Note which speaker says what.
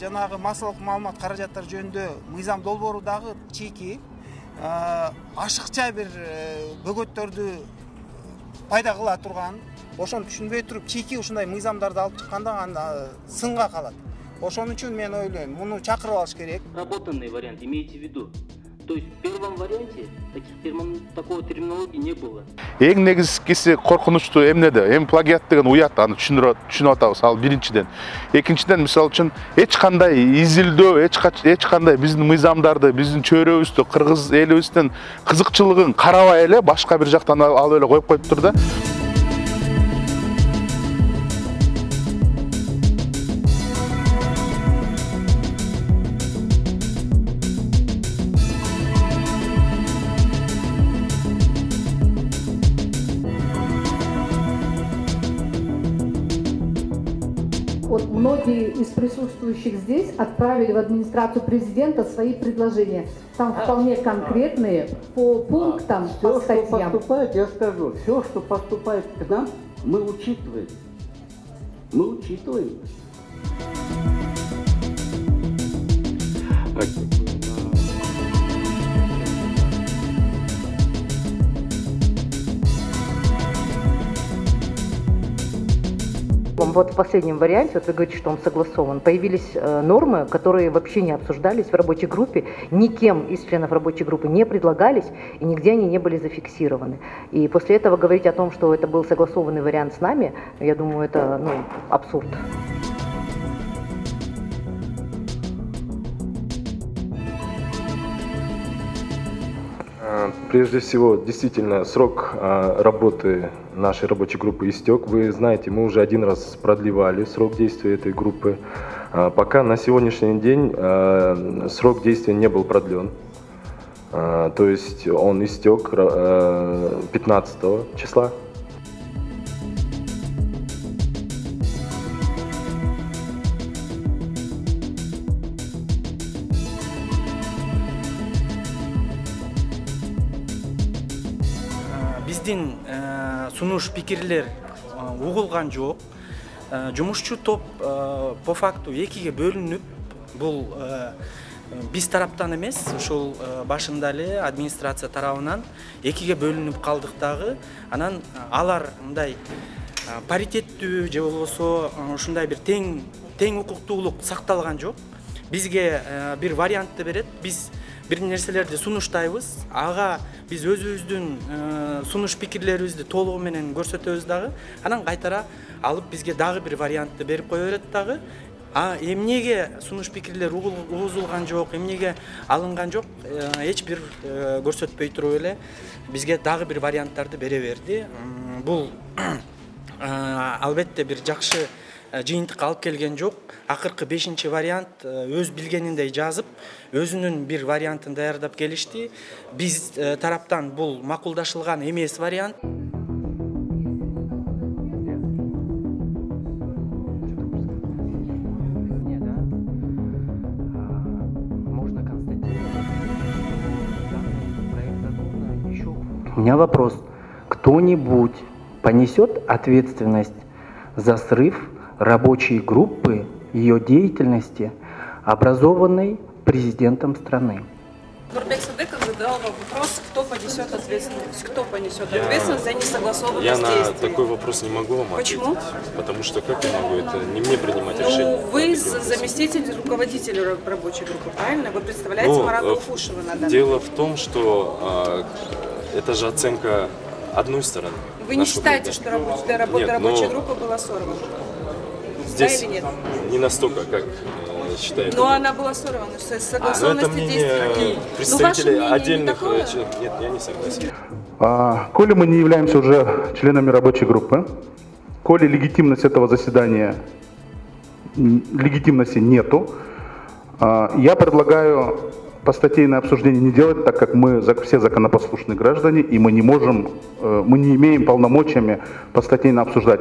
Speaker 1: жанагы массалык маалымат каражаттар жөнүндө мыйзам долбоору дагы чийки ашыкча бир бөгөттөрдү пайда кыла турган ошону түшүнбөй туруп чийки ушундай мыйзамдарды алып чыкканда анда сынга калат ошон үчүн мен ойлойм муну чакырып алыш керек.
Speaker 2: Работанный вариант имейте в виду. То есть в первом варианте таких такого терминологии не было.
Speaker 3: Эң негизгиси коркунучтуу эмнеде эми плагиат деген уят аны түшүнүп атабыз ал биринчиден экинчиден мисалы үчүн эч кандай изилдөө эч кандай биздин мыйзамдарды биздин чөйрөбүздү кыргыз элибиздин кызыкчылыгын карабай эле башка бир жактан алып эле коюп коюптур да.
Speaker 4: Вот многие из присутствующих здесь отправили в администрацию президента свои предложения. Там а, вполне конкретные по пунктам,
Speaker 5: все,
Speaker 4: по статьям.
Speaker 5: Все, что поступает, я скажу, все, что поступает к нам, мы учитываем. Мы учитываем.
Speaker 6: Вот в последнем варианте, вот вы говорите, что он согласован, появились э, нормы, которые вообще не обсуждались в рабочей группе, никем из членов рабочей группы не предлагались, и нигде они не были зафиксированы. И после этого говорить о том, что это был согласованный вариант с нами, я думаю, это ну, абсурд.
Speaker 7: Прежде всего, действительно, срок а, работы нашей рабочей группы истек. Вы знаете, мы уже один раз продлевали срок действия этой группы. А, пока на сегодняшний день а, срок действия не был продлен. То есть он истек 15 числа.
Speaker 1: Биздин сунуш пикирлер угулган жок. Жумушчу топ по факту экиге бөлүнүп бул биз тараптан эмес ушул башында эле администрация тарабынан экиге бөлүнүп калдык дагы. Анан алар мындай паритеттүү же болбосо ушундай бир тең тең укуктуулук сакталган жок бизге бир вариантты берет биз бир нерселерди сунуштайбыз. Ага биз өзүбүздүн сунуш пикирлерибизди толугу менен көрсөтөбүз дагы анан кайтара алып бизге дагы бир вариантты берип кое берет дагы а эмнеге сунуш пикирлер угузулган жок эмнеге алынган жок эч бир көрсөтпөй туруп эле бизге дагы бир варианттарды бере берди бул албетте бир жакшы жыйынтыкка алып келген жок. Акыркы бешинчи вариант өз билгениндей жазып өзүнүн бир вариантын даярдап келишти. Биз тараптан бул макулдашылган эмес вариант.
Speaker 8: У меня вопрос. Кто-нибудь понесет ответственность за срыв рабочей группы, ее деятельности, образованной президентом страны.
Speaker 9: Нурбек Садыков задал вопрос, кто понесет ответственность. Кто понесет я, ответственность за несогласованность
Speaker 10: Я
Speaker 9: действий?
Speaker 10: на такой вопрос не могу вам
Speaker 9: Почему?
Speaker 10: ответить. Потому что как я могу, это не мне принимать
Speaker 9: ну,
Speaker 10: решение.
Speaker 9: Вы заместитель руководителя рабочей группы, правильно? Вы представляете ну, Марата Уфушева на данный
Speaker 10: Дело в том, что э, это же оценка одной стороны.
Speaker 9: Вы не считаете, что работа, работа Нет, рабочей но... группы была сорвана?
Speaker 10: Здесь
Speaker 9: да или нет?
Speaker 10: не настолько, как э, считает.
Speaker 9: Но она была сорвана, согласованности
Speaker 10: а, мнение
Speaker 9: действий.
Speaker 10: представителей ну, отдельных не э, членов. Нет, я не согласен.
Speaker 3: А, коли мы не являемся уже членами рабочей группы, коли легитимность этого заседания, легитимности нету, а, я предлагаю по статейное обсуждение не делать, так как мы все законопослушные граждане, и мы не можем, э, мы не имеем полномочиями по статейно обсуждать.